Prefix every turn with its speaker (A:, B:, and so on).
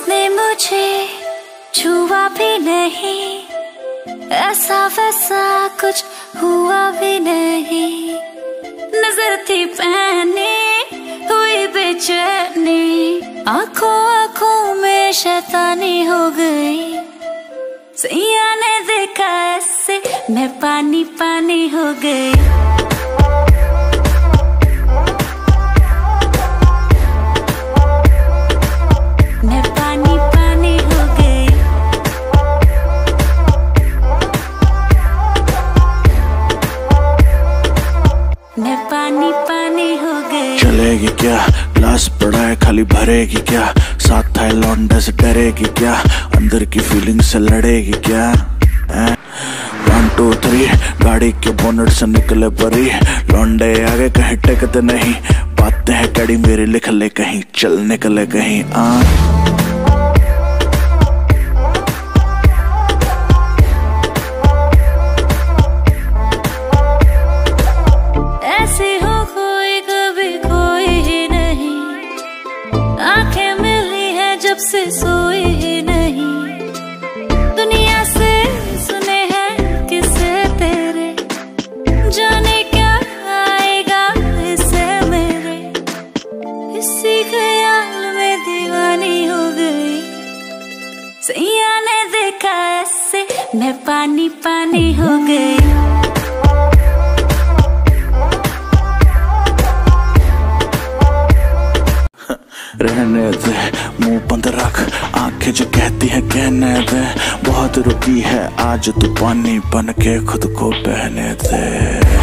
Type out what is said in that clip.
A: मुझे छुआ भी नहीं। ऐसा वैसा कुछ हुआ भी नहीं। नज़र थी पहने हुई बेचैनी। आँखों आँखों में शैतानी हो गई। सैया ने देखा ऐसे मैं पानी पानी हो गई। मैं पानी पानी हो गई।
B: चलेगी क्या? ग्लास पड़ा है, खाली भरेगी क्या? साथ था लौंडे से डरेगी क्या? अंदर की फीलिंग से लड़ेगी क्या? वन टू थ्री गाड़ी के बोनट से निकले परी। लौंडे आगे कहीं टेकते नहीं। बातें हैं, कड़ी मेरी लिख ले कहीं, चल निकले कहीं आ
A: सैया ने देखा ऐसे, मैं पानी पानी हो गई
B: रहने दे, मुँह बंद रख, आँखें जो कहती है कहने दे बहुत रुकी है, आज तू पानी बन के खुद को बहने दे.